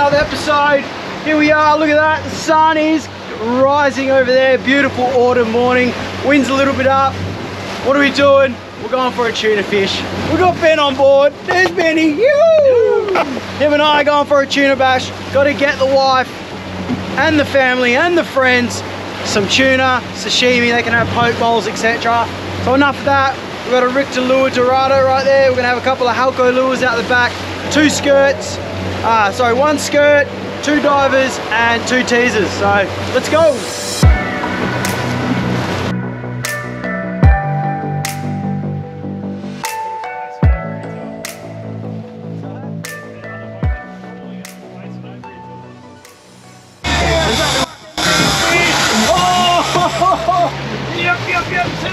another episode. Here we are, look at that, the sun is rising over there, beautiful autumn morning, wind's a little bit up. What are we doing? We're going for a tuna fish. We've got Ben on board, there's Benny, Him and I are going for a tuna bash. Got to get the wife and the family and the friends some tuna, sashimi, they can have poke bowls, etc. So enough of that. We've got a Richter Lure Dorado right there. We're gonna have a couple of Halco lures out the back, two skirts, uh, sorry, one skirt, two divers, and two teasers. So let's go.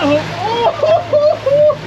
Oh,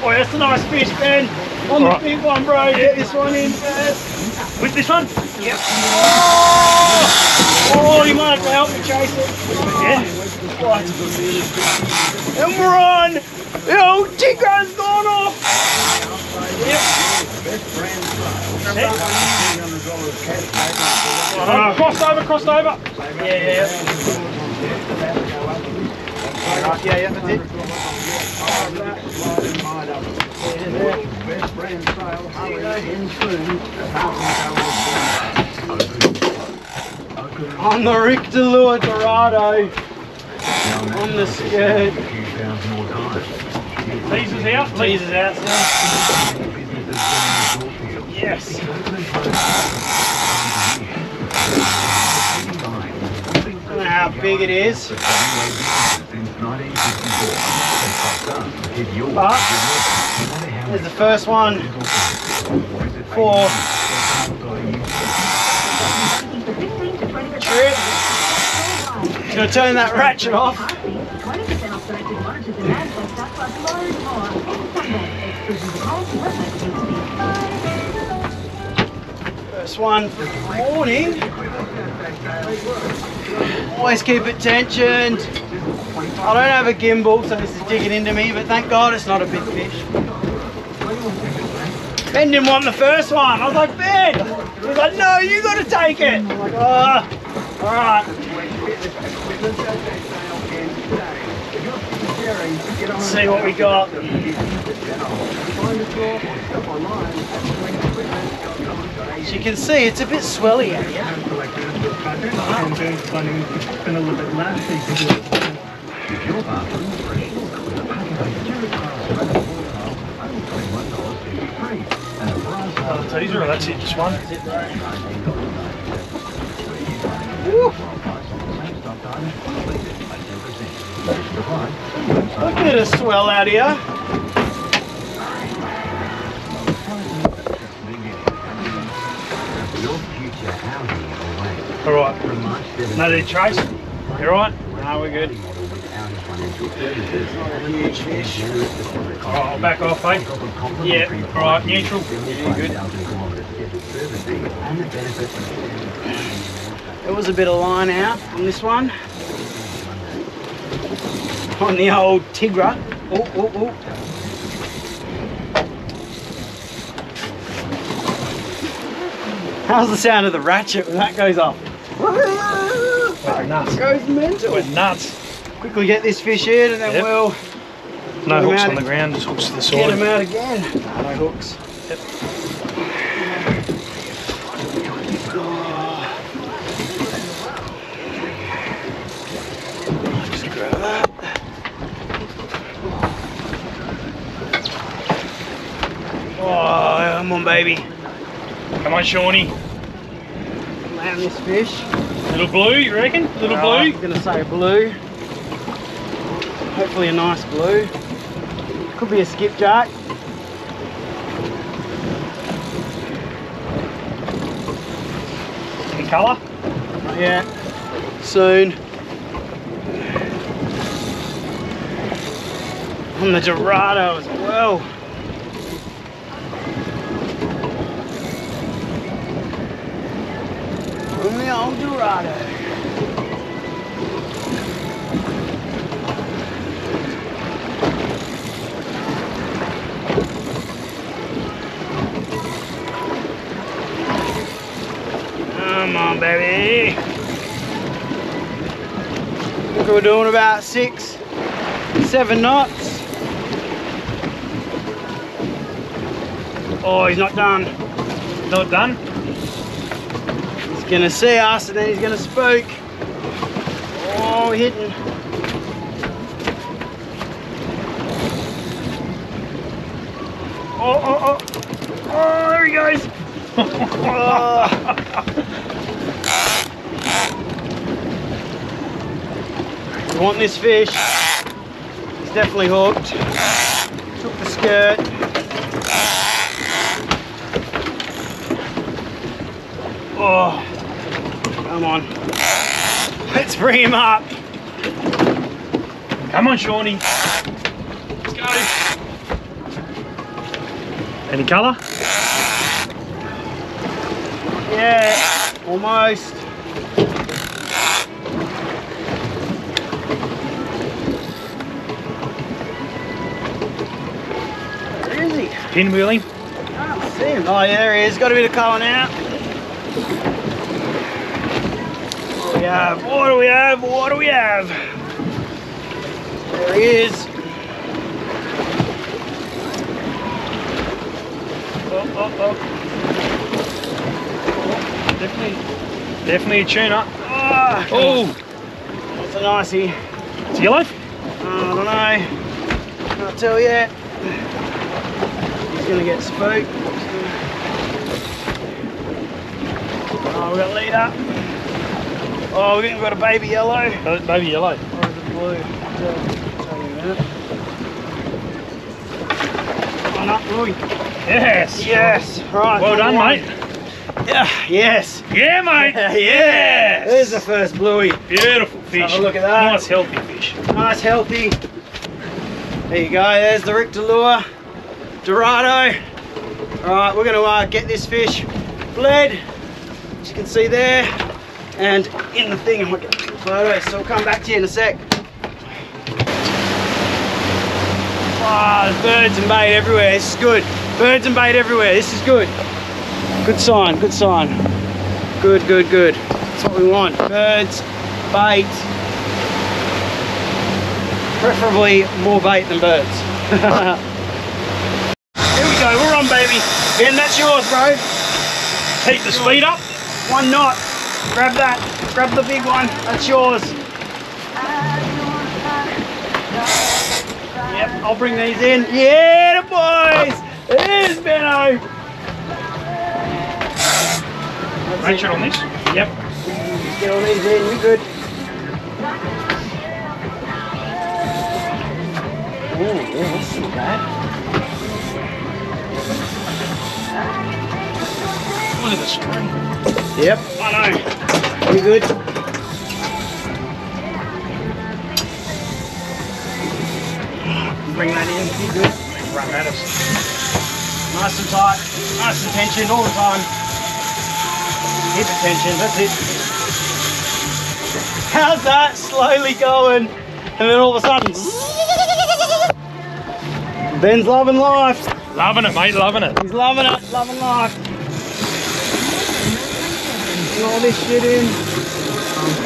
Boy, that's a nice fish, Ben. On the Alright. big one, bro. Get this one in first. With this one? Yep. Oh, oh you might have to help me chase it. Yeah. Right. And we're on. The old Tiagra's gone off. Yep. Uh, crossed over, crossed over. Yeah, yeah, yeah. Yeah, yeah, that's it. On the Richter Lure Dorado. On the skirt. Teasers out. Teasers out, son. Yes. How big it is. But there's the first one Four. trip. Gonna turn that ratchet off. First one for morning. Always keep it tensioned. I don't have a gimbal, so this is digging into me, but thank God it's not a big fish. Ben didn't want the first one. I was like, Ben! He was like, no, you gotta take it. Uh, I'm oh, alright. Let's see what we got. As you can see, it's a bit swelly out here. Uh, teaser, or that's it, just one. Woo. A bit of swell out here. All right. No need trace. You all right? No, we're good. Huge. All right, I'll back off, eh? Yeah. All right, neutral. There was a bit of line out on this one. On the old Tiagra. Oh, oh, oh. How's the sound of the ratchet when that goes off? We're nuts. Goes mental. We're nuts. Quickly get this fish in and then Yep. we'll No hooks on the ground, just hooks to the side. get him out again. No hooks. Yep. Just grab that. Oh, come on, baby. Come on, Shawnee. Land this fish. Little blue, you reckon? Little blue? I'm gonna say blue. Hopefully a nice blue. Could be a skipjack. Any colour? Not yet. Soon. On the Dorado as well. On the old Dorado. Come on, baby. Look, we're doing about six, seven knots. Oh, he's not done. Not done? He's gonna see us and then he's gonna spook. Oh, hitting. Oh, oh, oh. Oh, there he goes. oh. You want this fish? He's definitely hooked. Took the skirt. Oh, come on. Let's bring him up. Come on, Shawnee. Let's go. Any colour? Yeah, almost. Pinwheeling? See him. Oh, yeah, there he is. Got a bit of colour now. What do we have? What do we have? What do we have? There he is. Oh, oh, oh. Definitely, definitely a tuna. Ah, Oh, that's a nicey. it's yellow? I don't know. Can't tell yet. Gonna get spooked. Oh, we got leader. Oh, we've got a baby yellow. Uh, Maybe yellow. Or is it blue? Tell tell you in a minute. Oh. Yes. Yes. Right. Well done, mate. Yeah. Yes. Yeah, mate. yeah. There's the first bluey. Beautiful fish. Have a look at that. Nice, healthy fish. Nice, healthy. There you go, there's the Richter lure. Dorado. All right, we're gonna uh, get this fish bled, as you can see there, and in the thing, I might get a photo, so we'll come back to you in a sec. Ah, there's birds and bait everywhere, this is good. Birds and bait everywhere, this is good. Good sign, good sign. Good, good, good. That's what we want. Birds, bait, preferably more bait than birds. Here we go, we're on baby. Ben, that's yours, bro. Keep the speed up. One knot. Grab that. Grab the big one. That's yours. Yep, I'll bring these in. Yeah, the boys. There's Benno. That's Range it. it on this. Yep. Get all these in. We good. Oh, yeah, that's not bad. Look at the. Yep, I. We good. Bring that in. You good. Run at us. Nice and tight. Nice and tension all the time. The tension. That's it. How's that? Slowly going, and then all of a sudden. Ben's loving life. Loving it, mate. Loving it. He's loving it. Loving life. Putting all this shit in.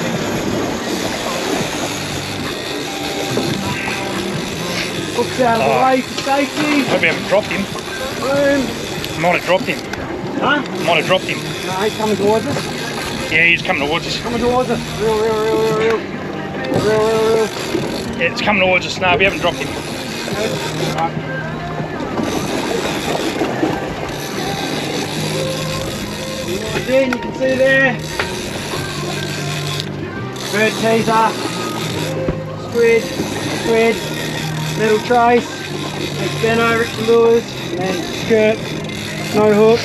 Hooks out of the Oh. way for safety. Hope we haven't dropped him. Boom. Might have dropped him. Huh? Might have dropped him. No, he's coming towards us. Yeah, he's coming towards us. Coming towards us. Real, real, real, real, real. Real, real, real. Yeah, it's coming towards us. No, we haven't dropped him. Right. Again, you can see there. Bird teaser. Squid, squid, metal trace. Next Benno, Richter Lures, and skirt, no hook.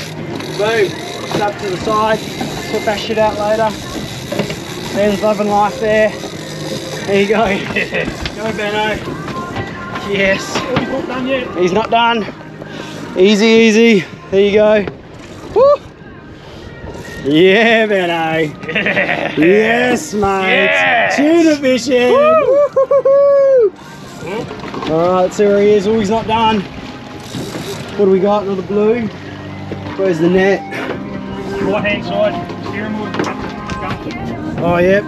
Boom. Up to the side. Put that shit out later. Ben's loving life there. There you go. Go Benno. Yes. He's not done yet. He's not done. Easy, easy. There you go. Woo. Yeah, Benno. Yeah. Yes, mate. Yes. Tuna fishing. Woo-hoo-hoo. All right, let's see where he is. Oh, he's not done. What do we got? Another blue. Where's the net? Right hand side. Steering wheel. Oh, yep.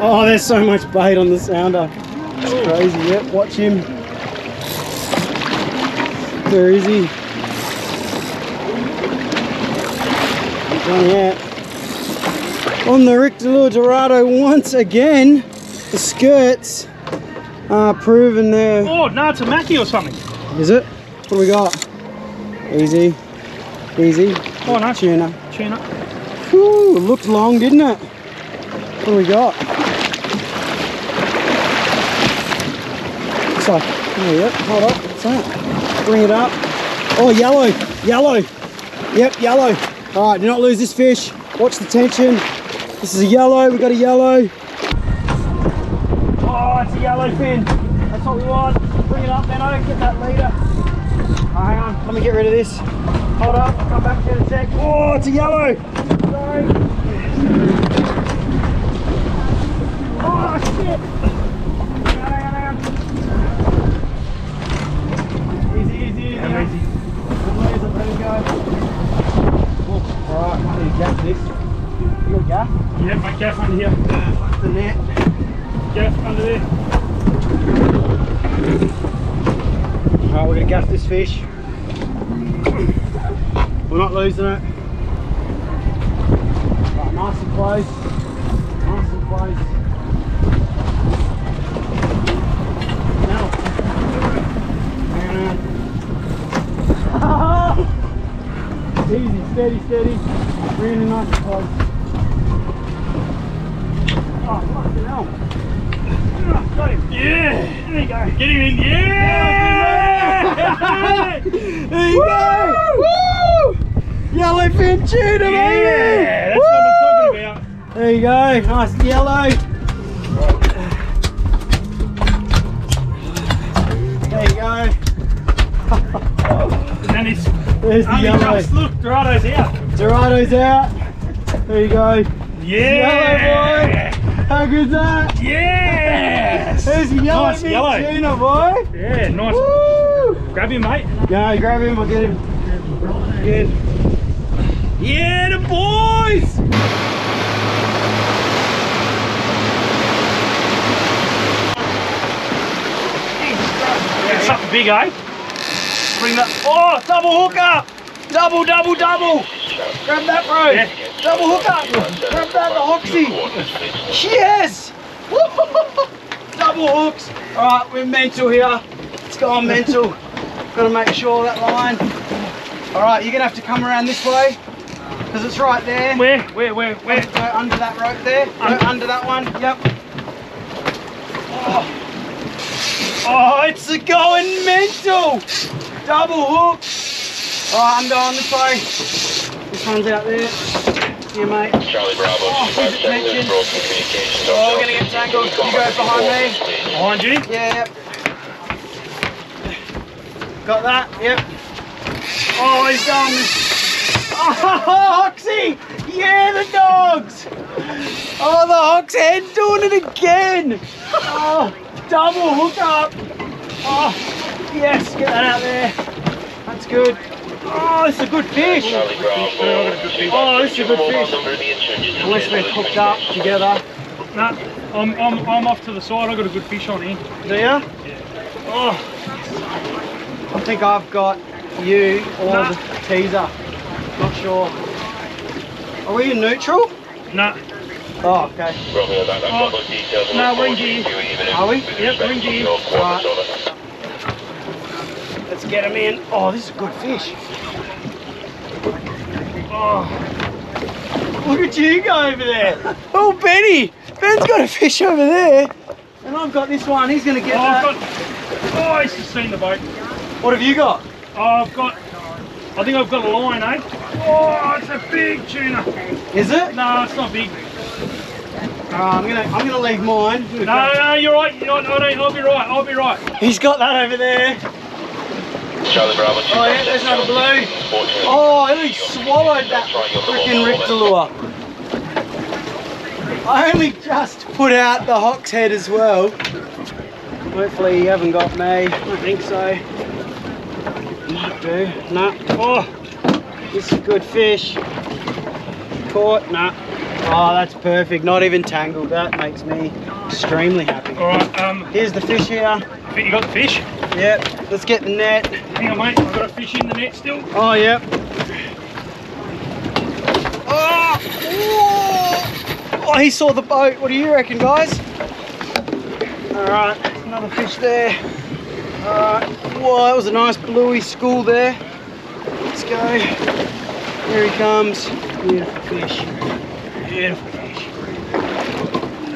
Oh, there's so much bait on the sounder. It's crazy. Yep, watch him. Where is he? He's on the Richter Lure Dorado once again. The skirts are proven there. Oh, no, it's a Mackie or something. Is it? What do we got? Easy. Easy. Oh, no. Tuna. Tuna. Whew, it looked long, didn't it? What do we got? Looks like, oh yep, hold up, what's that? Bring it up. Oh, yellow, yellow. Yep, yellow. All right, do not lose this fish. Watch the tension. This is a yellow, we got a yellow. Oh, it's a yellow fin. That's what we want. Bring it up, Benno, get that leader. Oh, hang on, let me get rid of this. Hold up, I'll come back to you in a sec. Oh, it's a yellow. Sorry. Oh, shit. Hang on, hang on, hang on. Easy, easy, easy. Yeah, easy. Good laser, let it go. Oh, Alright, I need to gas this. You got gas? Yep, my gas under here. Fuck the net. Gas under there. Alright, we're gonna gas this fish. We're not losing it. Right, nice and close. Nice and close. Now. Easy, steady, steady. Really nice and close. Oh, fucking hell. Got him. Yeah. There you go. Get him in. Yeah. There you go! Woo! Yellowfin tuna, baby! yeah. That's what I'm talking about. There you go, nice yellow. There you go. And he's There's the yellow. just look. Dorado's out. Dorado's out. There you go. Yeah. Yellow boy. How good's that? Yes. There's the Nice yellow. tuna, boy. Yeah, nice. Woo! Grab him, mate. Yeah, grab him, we'll get him. Good. Yeah, the boys! Get something big, eh? Bring that. Oh, double hooker! Double, double, double! Grab that, bro! Yeah. Double hooker! Grab that, the Hoxie! Yes! double hooks! Alright, we're mental here. Let's go on mental. Gotta make sure that line. Alright, you're gonna have to come around this way. Because it's right there. Where? Where? Where? Where? Go under that rope there. Go Under- under that one. Yep. Oh. Oh, it's a going mental. Double hook. Alright, I'm going this way. This one's out there. See you, mate. Charlie Bravo, Oh, two five here's attention. broken communications. Oh, we're gonna get tangled. You go behind me. Behind you? Yeah, yep. Got that? Yep. Oh, he's done. Oh, Hoxie! Yeah, the dogs! Oh, the Hox head doing it again! Oh, double hook up! Oh, yes, get that out there. That's good. Oh, it's a good fish! Charlie Bravo, two Oh, this is a good fish. Unless we're hooked up together. Nah, I'm, I'm, I'm off to the side. I've got a good fish on here. Do ya? Oh, I think I've got you or Nah. the teaser. Not sure. Are we in neutral? Nah, Oh, okay. Romeo, that, that Oh, couple details no, the ring phone, G. you Are we? Yep, respect ring to G. Right. Let's get him in. Oh, this is a good fish. Oh, look at you go over there. Oh, Benny. Ben's got a fish over there. And I've got this one. He's going to get oh, I've that. got. Oh, he's just seen the boat. What have you got? Oh, I've got. I think I've got a line, eh? Oh, it's a big tuna. Is it? No, it's not big. Alright, I'm gonna I'm gonna leave mine. No, no, you're right. You're right. I don't, I'll be right. I'll be right. He's got that over there. Charlie Bravo, two Oh, yeah, there's another blue. Fortunately, Oh, he swallowed that freaking Richter Lure. I only just put out the Hox head as well. Hopefully you haven't got me. I think so. Do. Nah. Oh, this is a good fish. Caught. Nah. Oh, that's perfect. Not even tangled. That makes me extremely happy. All right, um, Here's the fish here. you got the fish? Yep. Let's get the net. Hang on, mate. I've got a fish in the net still. Oh, yep. Oh, oh, oh, he saw the boat. What do you reckon, guys? All right, another fish there. All right. Whoa, that was a nice bluey school there. Let's go. Here he comes. Beautiful fish. Beautiful fish.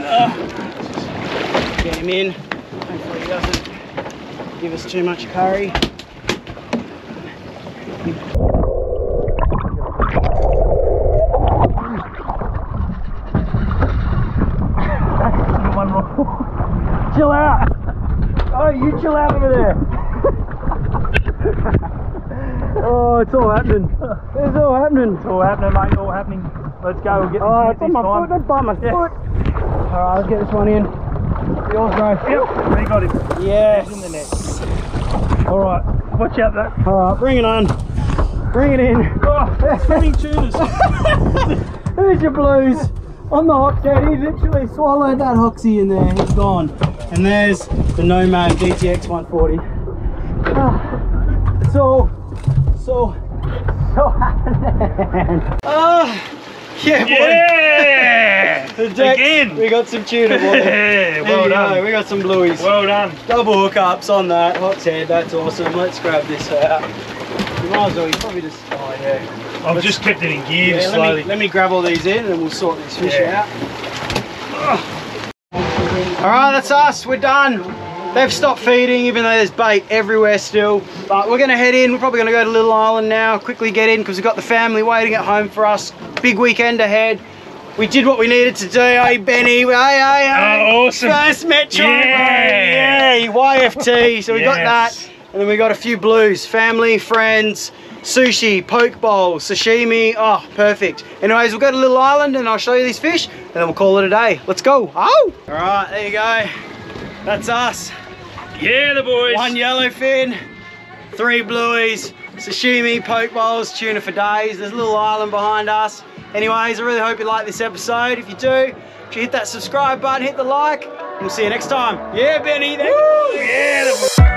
Ah. Get him in. Hopefully he doesn't give us too much curry. Chill out. Oh, you chill out over there. oh, it's all happening. It's all happening. It's all happening, mate. All happening. Let's go. We'll get Oh, this on this my time. foot. Don't bite my Yeah. foot. All right, let's get this one in. Yours, bro. Yep, we got him. Yes. He's in the net. All right, watch out that. All right, bring it on. Bring it in. Oh, swimming tuners. There's your blues on the hot head. He literally swallowed that hoxie in there. He's gone. And there's the Nomad DTX 140. Ah, it's all, so, so happening. Ah, yeah, boy. Yeah! The decks, Again. We got some tuna, boy. Yeah, well go, done. We got some blueies. Well done. Double hookups on that. Hot's head. That's awesome. Let's grab this out. You might as well. You probably just. Oh yeah. I've just kept it in gear Yeah, let slowly. me, let me grab all these in and we'll sort these fish Yeah. out. All right, that's us. We're done. They've stopped feeding, even though there's bait everywhere still. But we're gonna head in. We're probably gonna go to Little Island now. Quickly get in because we've got the family waiting at home for us. Big weekend ahead. We did what we needed to do. Hey, Benny. Hey, hey, hey. Oh, awesome. First Metro. Yeah. Yeah, YFT. So we got that. And then we got a few blues, family, friends, sushi, poke bowl, sashimi. Oh, perfect. Anyways, we'll go to Little Island and I'll show you these fish and then we'll call it a day. Let's go. Oh! All right, there you go. That's us. Yeah, the boys. One yellowfin, three blueies, sashimi, poke bowls, tuna for days. There's a little island behind us. Anyways, I really hope you like this episode. If you do, if you hit that subscribe button, hit the like, and we'll see you next time. Yeah, Benny. You. Yeah, the boys.